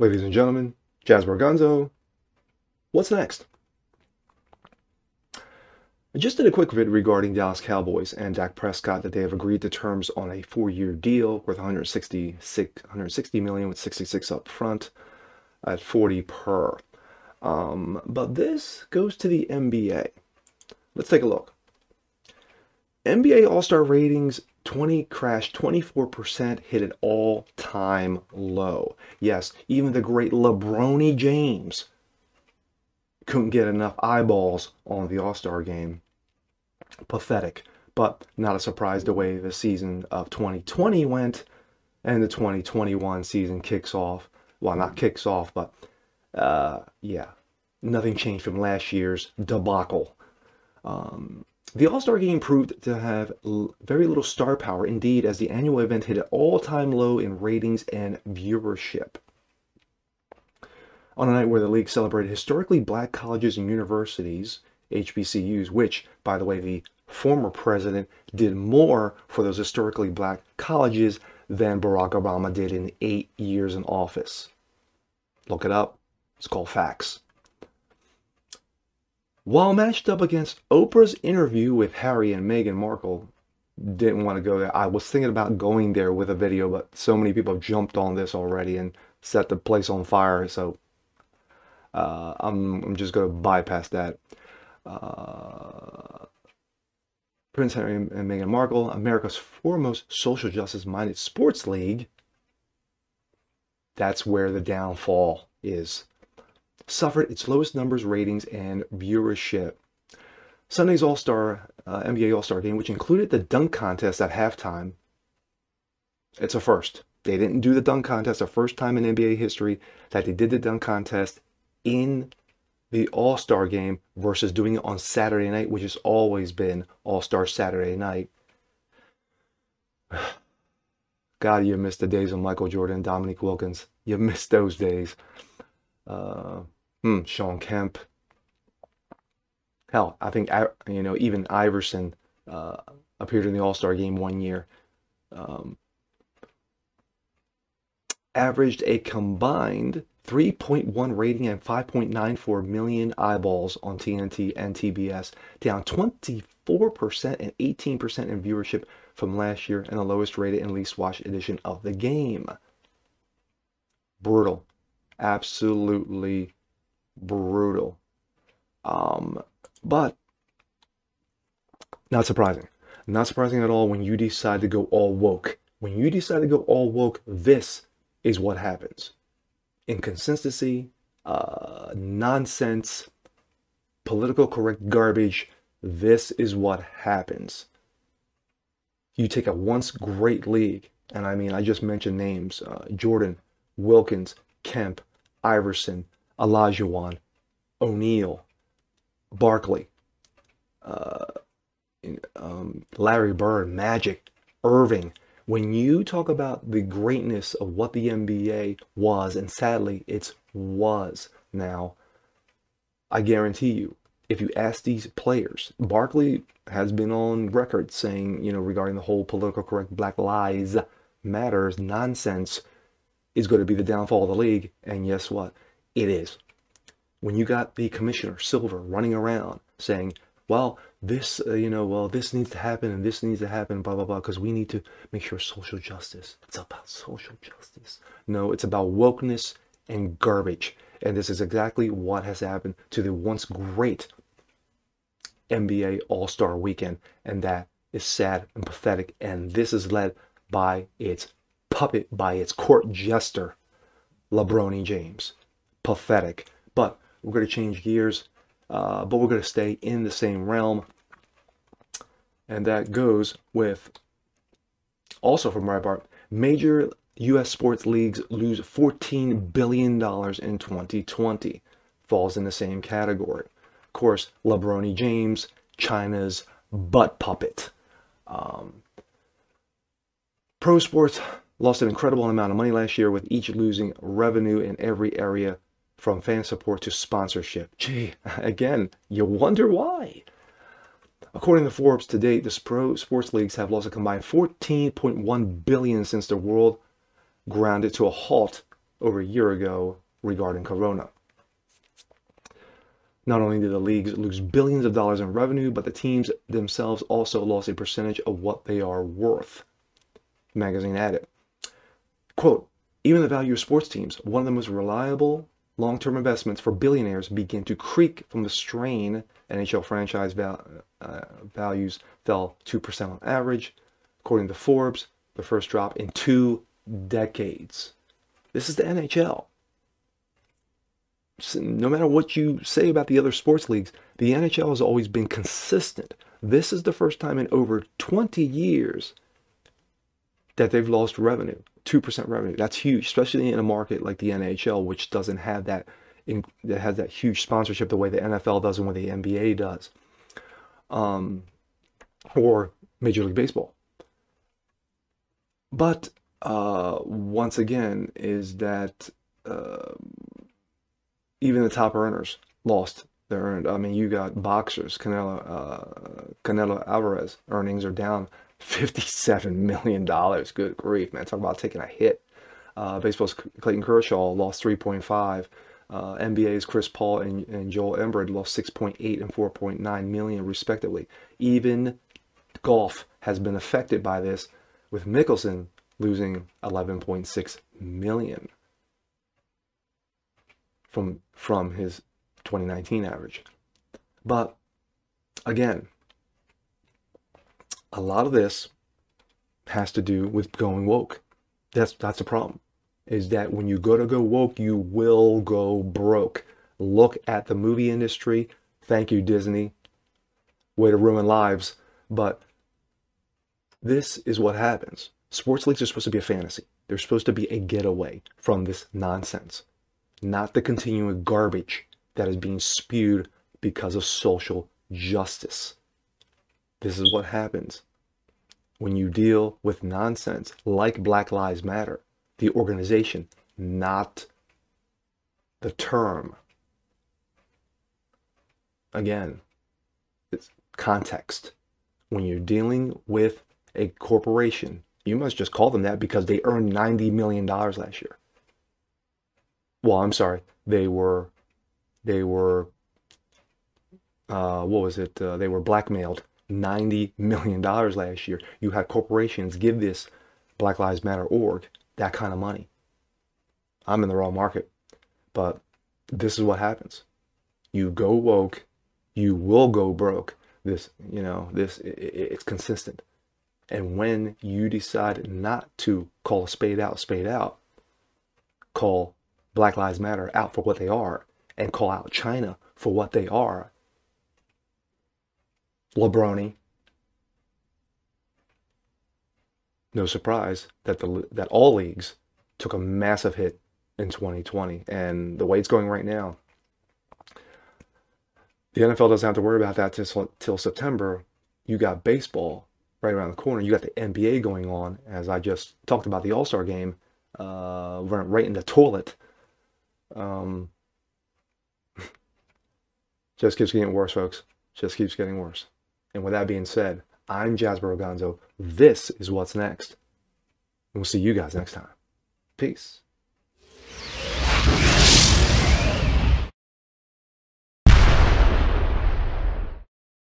Ladies and gentlemen, Jazz Gunzo. What's next? I just did a quick vid regarding Dallas Cowboys and Dak Prescott that they have agreed to terms on a four-year deal worth 166, 160 million with 66 up front at 40 per. Um, but this goes to the NBA. Let's take a look. NBA All-Star ratings 20 crashed 24% hit an all-time low. Yes, even the great LeBroni James couldn't get enough eyeballs on the All-Star game. Pathetic, but not a surprise the way the season of 2020 went and the 2021 season kicks off. Well, not kicks off, but uh, yeah, nothing changed from last year's debacle. Um, the All-Star Game proved to have very little star power indeed as the annual event hit an all-time low in ratings and viewership. On a night where the league celebrated historically black colleges and universities, HBCUs, which, by the way, the former president did more for those historically black colleges than Barack Obama did in eight years in office. Look it up. It's called facts. While matched up against Oprah's interview with Harry and Meghan Markle, didn't want to go there. I was thinking about going there with a video, but so many people have jumped on this already and set the place on fire. So uh, I'm, I'm just going to bypass that. Uh, Prince Harry and Meghan Markle, America's foremost social justice minded sports league. That's where the downfall is suffered its lowest numbers, ratings, and viewership. Sunday's All-Star, uh, NBA All-Star game, which included the dunk contest at halftime, it's a first. They didn't do the dunk contest, the first time in NBA history that they did the dunk contest in the All-Star game versus doing it on Saturday night, which has always been All-Star Saturday night. God, you missed the days of Michael Jordan, Dominique Wilkins. You missed those days. Uh, hmm, Shawn Kemp. Hell, I think you know even Iverson uh, appeared in the All Star game one year. Um, averaged a combined 3.1 rating and 5.94 million eyeballs on TNT and TBS, down 24% and 18% in viewership from last year and the lowest rated and least watched edition of the game. Brutal. Absolutely brutal. Um, but not surprising. Not surprising at all when you decide to go all woke. When you decide to go all woke, this is what happens. Inconsistency, uh, nonsense, political correct garbage. This is what happens. You take a once great league, and I mean, I just mentioned names uh, Jordan, Wilkins, Kemp, Iverson, Olajuwon, O'Neal, Barkley, uh, um, Larry Bird, Magic, Erving. When you talk about the greatness of what the NBA was, and sadly it's was now, I guarantee you, if you ask these players, Barkley has been on record saying, you know, regarding the whole political correct Black lies Matters nonsense is going to be the downfall of the league. And guess what? It is. When you got the commissioner, Silver, running around saying, well, this, uh, you know, well, this needs to happen and this needs to happen, blah, blah, blah, because we need to make sure social justice. It's about social justice. No, it's about wokeness and garbage. And this is exactly what has happened to the once great NBA All-Star Weekend. And that is sad and pathetic. And this is led by its puppet, by its court jester, LeBroni James pathetic. But we're going to change gears, uh, but we're going to stay in the same realm. And that goes with, also from Breitbart, major U.S. sports leagues lose $14 billion in 2020. Falls in the same category. Of course, LeBroni James, China's butt puppet. Um, pro sports lost an incredible amount of money last year with each losing revenue in every area from fan support to sponsorship. Gee, again, you wonder why. According to Forbes, to date, the pro sports leagues have lost a combined 14.1 billion since the world grounded to a halt over a year ago regarding Corona. Not only did the leagues lose billions of dollars in revenue, but the teams themselves also lost a percentage of what they are worth. The magazine added, quote, even the value of sports teams, one of the most reliable long-term investments for billionaires, begin to creak from the strain. NHL franchise val uh, values fell 2% on average. According to Forbes, the first drop in two decades. This is the NHL. No matter what you say about the other sports leagues, the NHL has always been consistent. This is the first time in over 20 years that they've lost revenue, 2% revenue. That's huge, especially in a market like the NHL, which doesn't have that, in, that has that huge sponsorship the way the NFL does and what the NBA does, um, or Major League Baseball. But uh, once again, is that uh, even the top earners lost their earned. I mean, you got boxers, Canelo, uh, Canelo Alvarez earnings are down $57 million. Good grief, man. Talk about taking a hit. Uh, baseball's Clayton Kershaw lost 3.5. Uh, NBA's Chris Paul and, and Joel Embiid lost 6.8 and 4.9 million respectively. Even golf has been affected by this, with Mickelson losing 11.6 million from from his 2019 average. But again, a lot of this has to do with going woke. That's that's a problem. Is that when you go to go woke, you will go broke. Look at the movie industry. Thank you, Disney. Way to ruin lives. But this is what happens. Sports leagues are supposed to be a fantasy. They're supposed to be a getaway from this nonsense, not the continuing garbage that is being spewed because of social justice. This is what happens when you deal with nonsense like Black Lives Matter, the organization, not the term. Again, it's context. When you're dealing with a corporation, you must just call them that because they earned $90 million last year. Well, I'm sorry. They were, they were, uh, what was it? Uh, they were blackmailed $90 million last year. You had corporations give this Black Lives Matter org that kind of money. I'm in the wrong market. But this is what happens. You go woke, you will go broke. This, you know, this, it, it's consistent. And when you decide not to call a spade out, spade out, call Black Lives Matter out for what they are, and call out China for what they are, Lebroni. No surprise that the that all leagues took a massive hit in 2020, and the way it's going right now, the NFL doesn't have to worry about that till, till September. You got baseball right around the corner. You got the NBA going on, as I just talked about the All Star game, uh, right in the toilet. Um, just keeps getting worse, folks. Just keeps getting worse. And with that being said, I'm Jasper Ogonzo. This is what's next. And we'll see you guys next time. Peace.